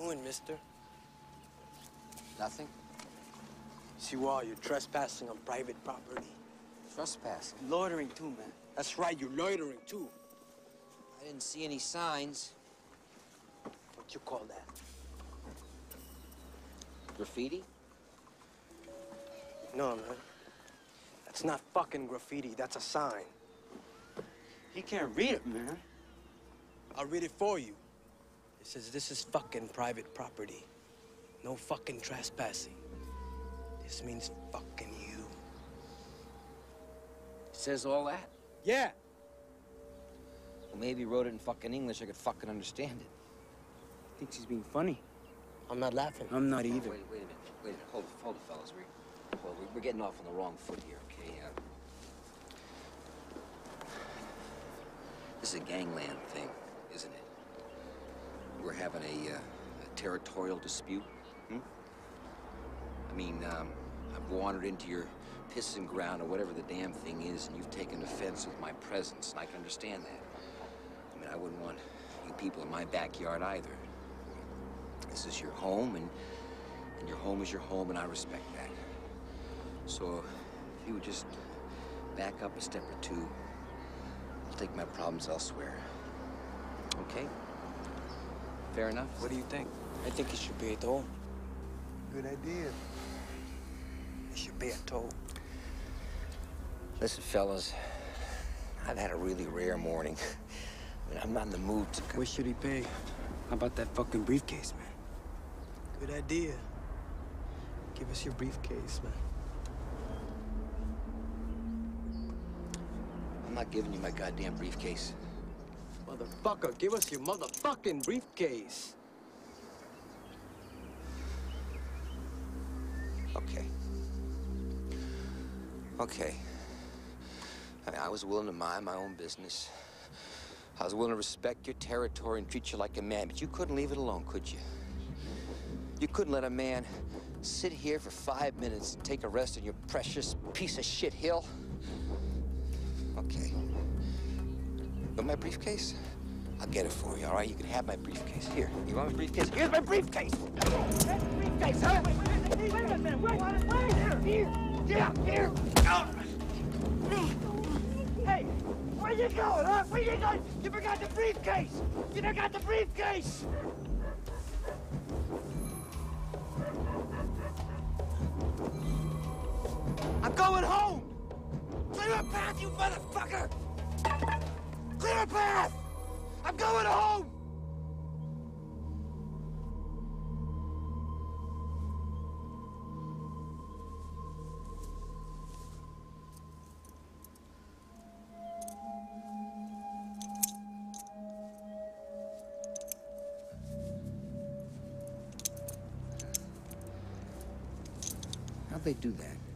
doing, mister? Nothing? See, why you're trespassing on private property. Trespassing. Loitering too, man. That's right, you're loitering too. I didn't see any signs. What you call that? Graffiti? No, man. That's not fucking graffiti. That's a sign. He can't read it, man. I'll read it for you. Says this is fucking private property. No fucking trespassing. This means fucking you. It says all that? Yeah. Well, maybe he wrote it in fucking English. I could fucking understand it. Thinks he's being funny. I'm not laughing. I'm not either. Wait, wait a minute. Wait a minute. Hold hold it, fellas. We're, well, we're getting off on the wrong foot here, okay? Uh, this is a gangland thing? We're having a, uh, a territorial dispute. Hmm? I mean, um, I've wandered into your pissing ground or whatever the damn thing is, and you've taken offense with my presence, and I can understand that. I mean, I wouldn't want you people in my backyard either. This is your home, and, and your home is your home, and I respect that. So, if you would just back up a step or two, I'll take my problems elsewhere. Okay? Fair enough? What do you think? I think he should be a all. Good idea. You should be a toll. Listen, fellas, I've had a really rare morning. I mean, I'm not in the mood to... What should he pay? How about that fucking briefcase, man? Good idea. Give us your briefcase, man. I'm not giving you my goddamn briefcase. Motherfucker, give us your motherfucking briefcase. Okay. Okay. I mean, I was willing to mind my own business. I was willing to respect your territory and treat you like a man, but you couldn't leave it alone, could you? You couldn't let a man sit here for five minutes and take a rest on your precious piece of shit hill? Okay. Want my briefcase? I'll get it for you, all right? You can have my briefcase. Here, you want my briefcase? Here's my briefcase! briefcase, huh? Wait a minute, wait, wait, here, here, yeah, here. Hey, where you going, huh? Where you going? You forgot the briefcase. You forgot the briefcase. I'm going home! Clear a path, you motherfucker! Clear a path! I'm going home! How'd they do that?